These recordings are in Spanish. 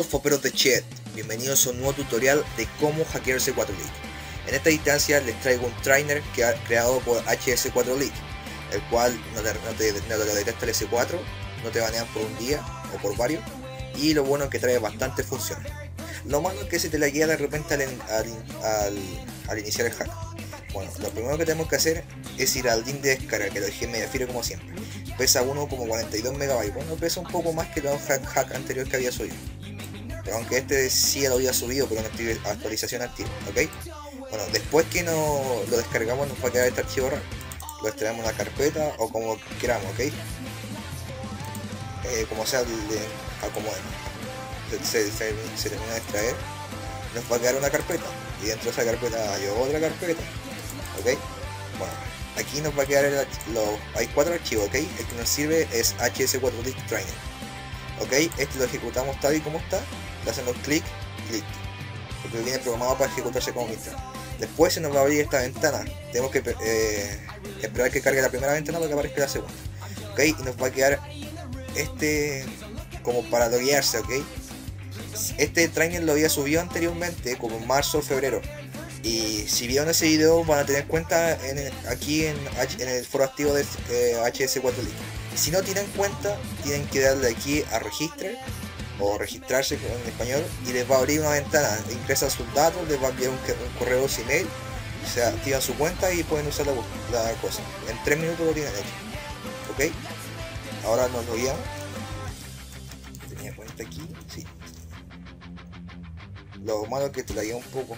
Alpha pero de Chet, bienvenidos a un nuevo tutorial de cómo hackear C4 League. En esta instancia les traigo un trainer que ha creado por HS4 League, el cual no te, no te, no te detecta el S4, no te banean por un día o por varios, y lo bueno es que trae bastantes funciones. Lo malo es que se te la guía de repente al, al, al, al iniciar el hack. Bueno, lo primero que tenemos que hacer es ir al link de descarga, que lo dejé en media como siempre. Pesa uno como 42 megabytes, bueno, pesa un poco más que los hack, hack anterior que había subido. Aunque este sí lo había subido, pero no tiene actualización activa, ¿ok? Bueno, después que no lo descargamos nos va a quedar este archivo. Lo extraemos en una carpeta o como queramos, ¿ok? Eh, como sea, le acomodemos. Se, se, termina de extraer, nos va a quedar una carpeta. Y dentro de esa carpeta hay otra carpeta. ¿Ok? Bueno, aquí nos va a quedar el, lo, hay cuatro archivos, ¿ok? El que nos sirve es HS4 Disk Trainer. ¿Ok? Este lo ejecutamos tal y como está, le hacemos clic y listo. Porque viene programado para ejecutarse como mientras. Después se nos va a abrir esta ventana. Tenemos que eh, esperar que cargue la primera ventana para que aparezca la segunda. ¿Ok? Y nos va a quedar este como para loguearse, ¿ok? Este trainer lo había subido anteriormente, como en marzo o febrero. Y si vieron ese video van a tener cuenta en el, aquí en, el foro activo de eh, HS4 League. Si no tienen cuenta, tienen que darle aquí a registrar o registrarse en español y les va a abrir una ventana, ingresan sus datos, les va a enviar un, correo sin mail, se activan su cuenta y pueden usar la, cosa. En 3 minutos lo tienen hecho. ¿Ok? Ahora nos lo guiamos. Tenía cuenta aquí, sí. Lo malo es que te la guía un poco.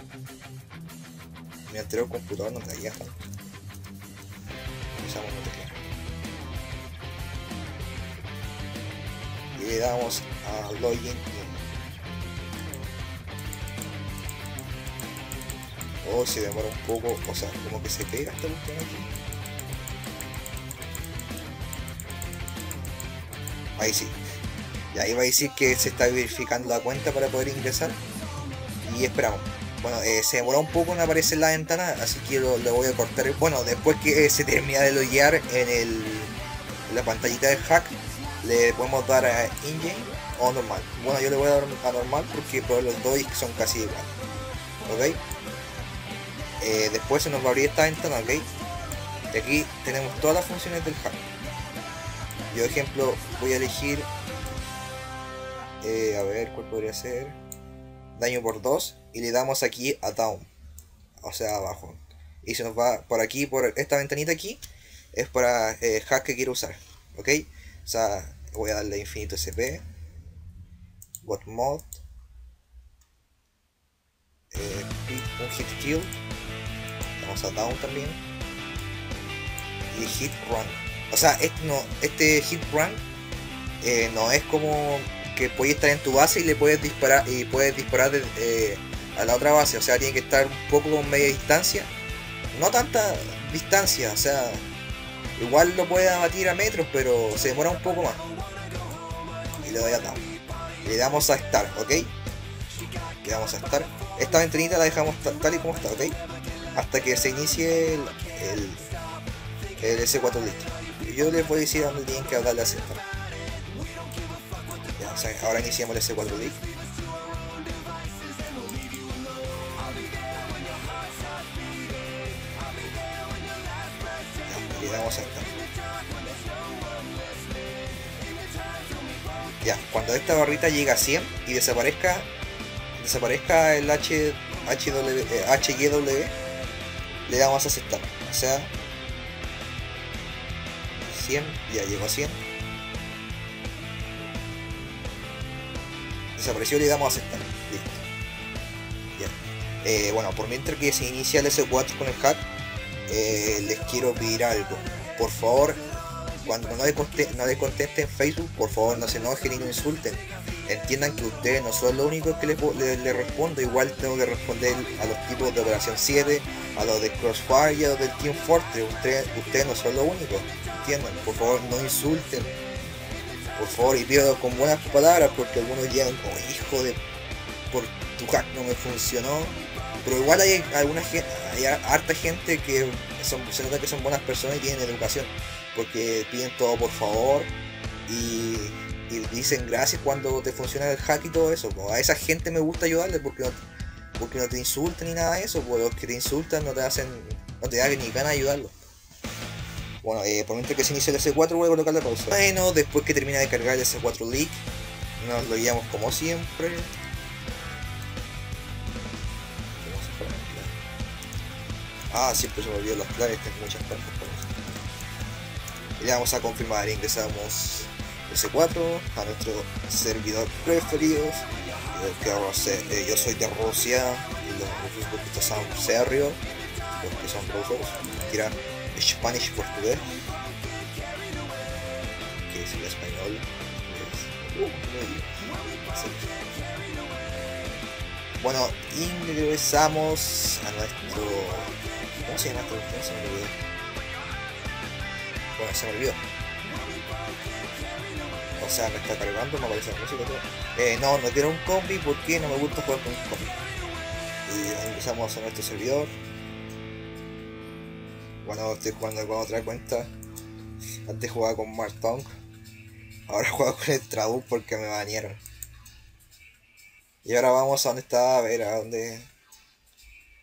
Mi anterior computador no te la guía. Le damos a login in. O oh, se demora un poco, o sea, como que se pega esta cuestión aquí. Ahí sí. Y ahí va a decir que se está verificando la cuenta para poder ingresar. Y esperamos. Bueno, eh, se demora un poco en aparecer la ventana, así que lo, voy a cortar. Bueno, después que eh, se termina de loguear en, el, en la pantallita de hack, le podemos dar a Engine o normal. Bueno, yo le voy a dar a normal porque por los dos son casi igual. ¿Ok? Eh, después se nos va a abrir esta ventana, ¿ok? Y aquí tenemos todas las funciones del hack. Yo, ejemplo, voy a elegir. Eh, a ver, ¿cuál podría ser? Daño por 2 y le damos aquí a down, o sea, abajo. Y se nos va por aquí, por esta ventanita aquí, es para eh, hack que quiero usar, ¿ok? O sea, voy a darle infinito sp, bot mod, eh, un hit kill, vamos a down también, y hit run. O sea, este, no, este hit run eh, no es como que puedes estar en tu base y le puedes disparar y puedes disparar eh, a la otra base, o sea, tiene que estar un poco con media distancia, no tanta distancia, o sea, igual lo puede abatir a metros, pero se demora un poco más. Y le doy a. Le damos a start, ¿ok? Le damos a start. Esta ventanita la dejamos tal y como está, ¿ok? Hasta que se inicie el, el, el S4 listo. Yo les voy a decir dónde tienen que darle a start. Ya, o ahora iniciamos el S4 listo. Le damos a start. Ya, cuando esta barrita llega a 100 y desaparezca desaparezca el H, HW, eh, HYW, le damos a aceptar. O sea, 100, ya llegó a 100. Desapareció le damos a aceptar. Listo. Ya. Eh, bueno, por mientras que se inicia el S4 con el hack, eh, les quiero pedir algo. Por favor, cuando no le, no le contesten Facebook, por favor no se enojen y no insulten. Entiendan que ustedes no son los únicos que le, le, le, respondo, igual tengo que responder a los tipos de Operación 7, a los de Crossfire y a los del Team Fortress. Ustedes, ustedes no son los únicos, entiendan, por favor no insulten. Por favor, y pido con buenas palabras porque algunos llegan como hijo de por tu hack no me funcionó. Pero igual hay alguna gente, hay harta gente que son, se nota que son buenas personas y tienen educación porque piden todo por favor y dicen gracias cuando te funciona el hack y todo eso. A esa gente me gusta ayudarle porque no, porque no te insultan ni nada de eso. Porque los que te insultan no te hacen, no te dan ni ganas de ayudarlo. Bueno, eh, por mientras que se inicia el S4 voy a colocar la pausa. Bueno, después que termina de cargar el S4 Leak, nos lo guiamos como siempre. Ah, siempre se me olvidó los planes, tengo muchas partes eso. Y le vamos a confirmar, ingresamos S4 a nuestro servidor preferido. Eh, yo soy de Rusia y los rusos son serio, los que son rusos, era Spanish portugués, que es el español. Uh, bueno, ingresamos a nuestro. ¿Cómo se llama esto? Se me olvidó. Bueno, se me olvidó. O sea, me está cargando, me aparece la música todo. Eh, no, no quiero un combi porque no me gusta jugar con un combi. Y empezamos a nuestro servidor. Bueno, estoy jugando con otra cuenta. Antes jugaba con Martong. Ahora juego con el Tradu porque me bañaron. Y ahora vamos a donde está, a ver a dónde.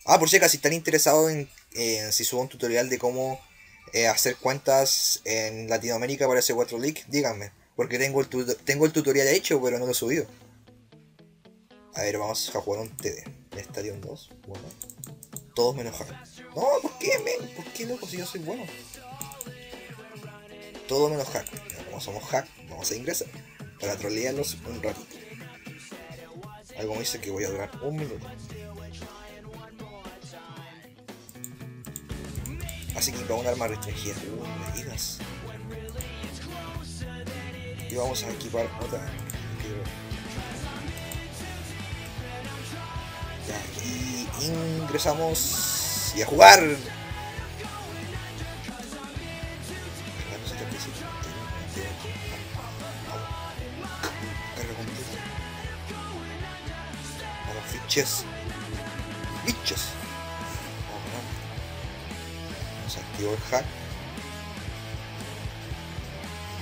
Ah, por si acaso, si están interesados en, si subo un tutorial de cómo eh, hacer cuentas en Latinoamérica para ese 4 League, díganme. Porque tengo el, tengo el tutorial hecho, pero no lo he subido. A ver, vamos a jugar un TD. Estadio 2. Bueno. Todos menos hack. No, ¿por qué, men? ¿Por qué, loco? Si yo soy bueno. Todo menos hack. Como somos hack, vamos a ingresar. Para trolearlos un ratito. Algo me dice que voy a durar un minuto. Así que vamos a un arma restringida. Digas. Y vamos a equipar otra. Ya, y ingresamos y a jugar. Biches. Biches. Vamos a activar el hack.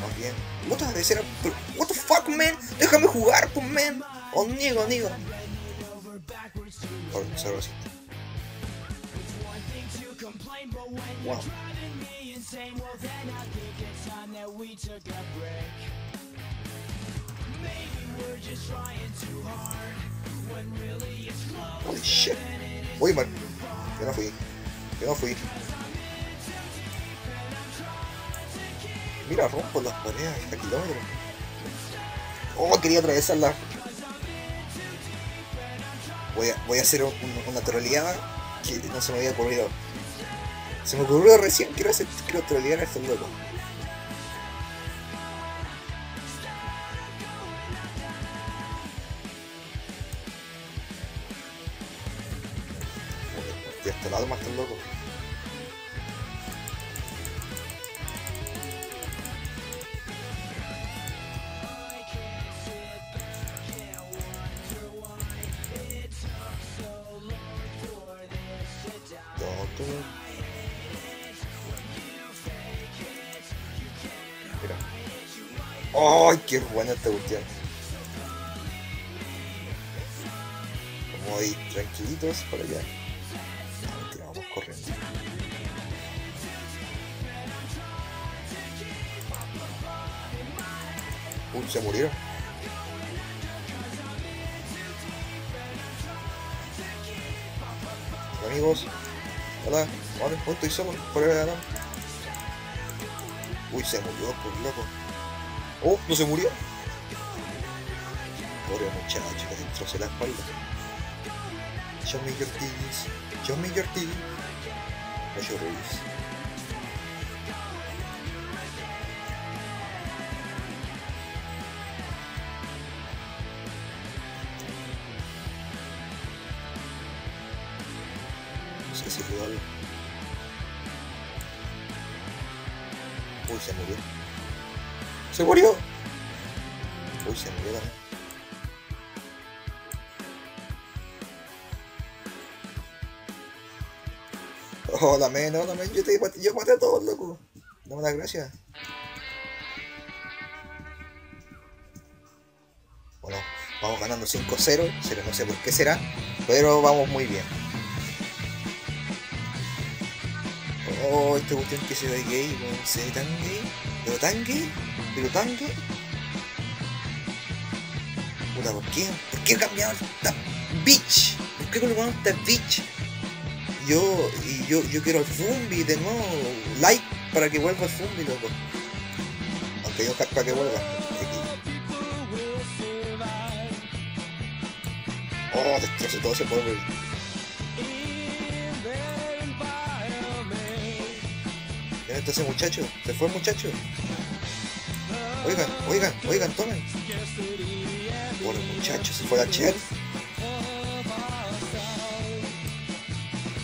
Más bien. Puta, de ser. What the fuck, man? Déjame jugar, pues, man. Oh, niego, niego. Por solo así. Wow. Holy shit. Uy, man. Yo no fui. Yo no fui. Mira, rompo las paredes a kilómetros. Oh, quería atravesarla. Voy a, voy a hacer un, una troleada que no se me había ocurrido. Se me ocurrió recién, quiero hacer, quiero trolear a estos locos. Mira. ¡Ay, qué buena esta cuestión! Vamos ahí tranquilitos por allá corriendo. Uy, se murieron. amigos, hola, vale, oh, estoy solo, por adelante. Uy, se murió, por loco. Oh, no se murió. Pobre muchacho que destrozó la espalda. Show me titties. Show me titties. Mucho Ruiz. ¡Se murió! Uy, se murió también. Oh, dame, no, dame, yo te yo maté a todos, loco. Dame las gracias. Vamos ganando 5-0, no sé por qué será, pero vamos muy bien. Oh, esta cuestión que se ve gay, se ve tan gay, pero tan gay, pero tan gay. Puta, ¿por qué? ¿Por qué he cambiado esta bitch? ¿Por qué colocamos esta bitch? Yo, y yo, yo quiero al Fumbi de nuevo, like para que vuelva el Fumbi, loco. Aunque yo para que vuelva. Oh, destroce todo ese polvo. ¿Dónde está ese muchacho? ¿Se fue muchacho? Oigan, oigan, oigan, tomen. Por el muchacho, se fue la Cher.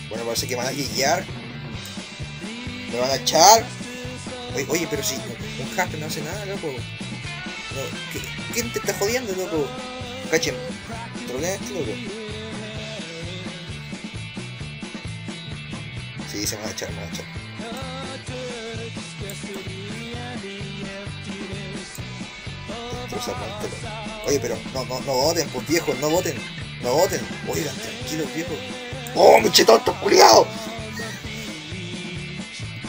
Bueno, parece que van a guiar. Me van a echar. Oye, oye pero si un hacker no hace nada, loco. No, ¿Quién te está jodiendo, loco? Cachen. Trolea este, loco. Sí, se me va a echar, me va a echar. Oye, pero no, no, no voten, pues viejos, no voten, no voten. Oigan, tranquilos viejos. ¡Oh, tonto culiado!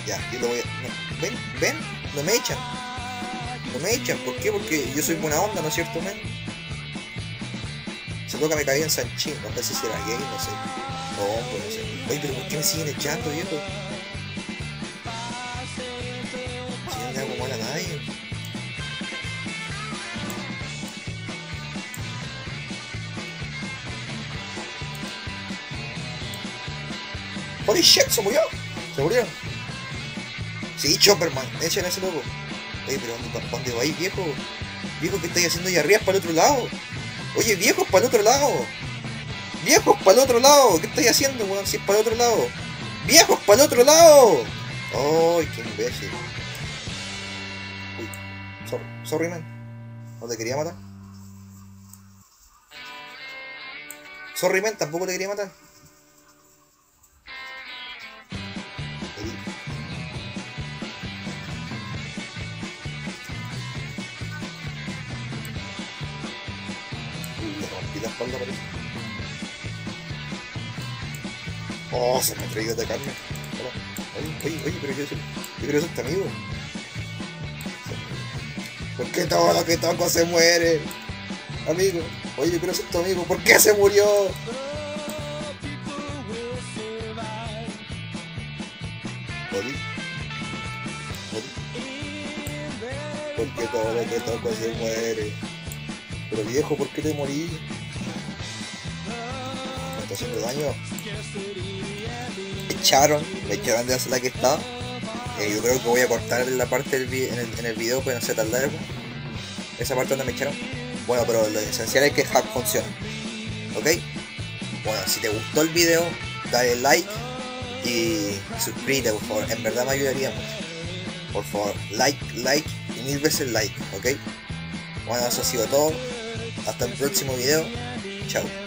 Ya, yo lo voy a. ¿Ven? ¿Ven? No me echan. No me echan. ¿Por qué? Porque yo soy buena onda, ¿no es cierto, men? Se toca me caí en Sanchín. No sé si era gay, no sé. No, pues no sé. Oye, pero ¿por qué me siguen echando, viejo? Holy shit, se murió. Se murió. Sí, Chopperman, echen a ese loco. Oye, pero ¿dónde, ¿dónde vais, viejo? Viejo, ¿qué estáis haciendo ahí arriba? para el otro lado. Oye, viejos, para el otro lado. Viejos, para el otro lado. ¿Qué estáis haciendo, weón? Si es para el otro lado. Viejos, para el otro lado. Ay, qué imbécil. Uy, sorry, sorry, man. ¿No te quería matar? Sorry, man, tampoco te quería matar. Oh, se me traído de carne. Oye, oye, oye, pero yo soy, yo creo que soy tu amigo. ¿Por qué todo lo que toco se muere? Amigo, oye, yo creo que soy tu amigo. ¿Por qué se murió? Oli. ¿Por qué todo lo que toco se muere? Pero viejo, ¿por qué te morí? Haciendo daño. echaron, me echaron de la que estaba. Eh, yo creo que voy a cortar la parte del en, el, en el video, pues no sé tal largo. Esa parte donde me echaron. Bueno, pero lo esencial es que hack funcione. ¿Ok? Bueno, si te gustó el video, dale like y suscríbete, por favor. En verdad me ayudaría mucho. Por favor, like, like y mil veces like, ¿ok? Bueno, eso ha sido todo. Hasta el próximo video. Chao.